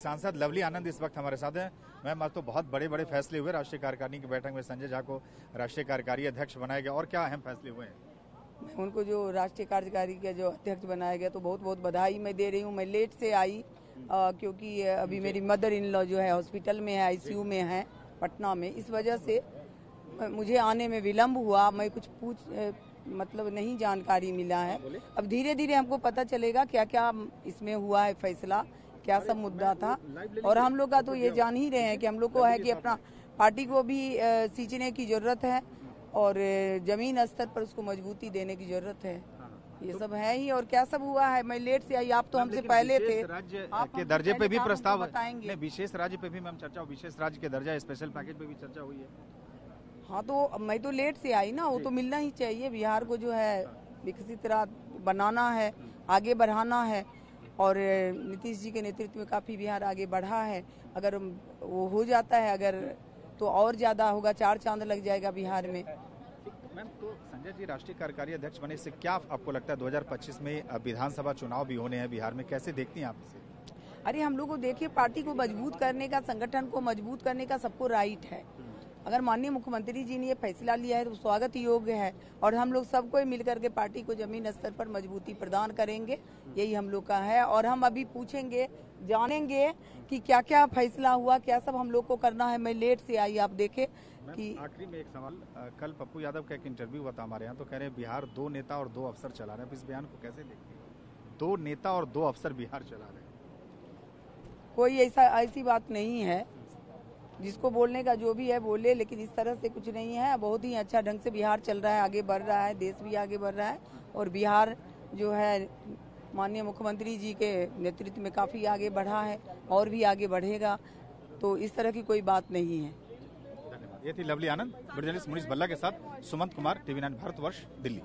सांसद लवली आनंद इस वक्त हमारे साथ हैं। मैम आज तो बहुत बड़े बड़े फैसले हुए राष्ट्रीय कार्यकारिणी की बैठक में। संजय झा को राष्ट्रीय कार्यकारी अध्यक्ष बनाया गया और क्या अहम फैसले हुए हैं? उनको जो राष्ट्रीय कार्यकारी का जो अध्यक्ष बनाया गया तो बहुत बहुत बधाई मैं दे रही हूँ। मैं लेट से आई आ, क्योंकि अभी मेरी मदर इन लॉ जो है हॉस्पिटल में है आईसीयू में है पटना में। इस वजह से मुझे आने में विलम्ब हुआ। मैं कुछ पूछ मतलब नहीं जानकारी मिला है। अब धीरे धीरे हमको पता चलेगा क्या क्या इसमें हुआ है फैसला। क्या सब मुद्दा था। और हम लोग का तो ये जान ही रहे हैं कि हम लोग को है कि अपना पार्टी को भी सींचने की ज़रूरत है और ज़मीन स्तर पर उसको मजबूती देने की ज़रूरत है। ये सब है ही और क्या सब हुआ है? मैं लेट से आई आप तो हमसे पहले थे। राज्य के दर्जे पे भी प्रस्ताव बताएँगे। विशेष राज्य पे भी मैम चर्चा विशेष राज्य के दर्जा स्पेशल पैकेज पे भी चर्चा हुई है। हाँ तो मैं तो लेट से आई ना वो तो मिलना ही चाहिए। बिहार को जो है विकसित बनाना है आगे बढ़ाना है। और नीतीश जी के नेतृत्व में काफ़ी बिहार आगे बढ़ा है। अगर वो हो जाता है अगर तो और ज़्यादा होगा चार चाँद लग जाएगा बिहार में। मैम तो संजय जी राष्ट्रीय कार्यकारी अध्यक्ष बने से क्या आपको लगता है 2025 में विधानसभा चुनाव भी होने हैं बिहार में? कैसे देखती हैं आप इसे? अरे हम लोग को देखिए पार्टी को मज़बूत करने का संगठन को मज़बूत करने का सबको राइट है। अगर माननीय मुख्यमंत्री जी ने ये फैसला लिया है तो स्वागत योग्य है। और हम लोग सबको मिलकर के पार्टी को ज़मीन स्तर पर मजबूती प्रदान करेंगे यही हम लोग का है। और हम अभी पूछेंगे जानेंगे कि क्या क्या फैसला हुआ क्या सब हम लोग को करना है। मैं लेट से आई आप देखे कि आखिरी में एक सवाल कल पप्पू यादव का एक इंटरव्यू हुआ था हमारे यहाँ तो कह रहे हैं बिहार दो नेता और दो अफसर चला रहे हैं। इस बयान को कैसे देखते हैं? दो नेता और दो अफसर बिहार चला रहे हैं। कोई ऐसा ऐसी बात नहीं है। जिसको बोलने का जो भी है बोले, लेकिन इस तरह से कुछ नहीं है। बहुत ही अच्छा ढंग से बिहार चल रहा है, आगे बढ़ रहा है, देश भी आगे बढ़ रहा है। और बिहार जो है, माननीय मुख्यमंत्री जी के नेतृत्व में काफ़ी आगे बढ़ा है, और भी आगे बढ़ेगा। तो इस तरह की कोई बात नहीं है। ये थी लवली आनंद मुनीष बल्ला के साथ, सुमंत कुमार, टीवी नाइन भारतवर्ष, दिल्ली।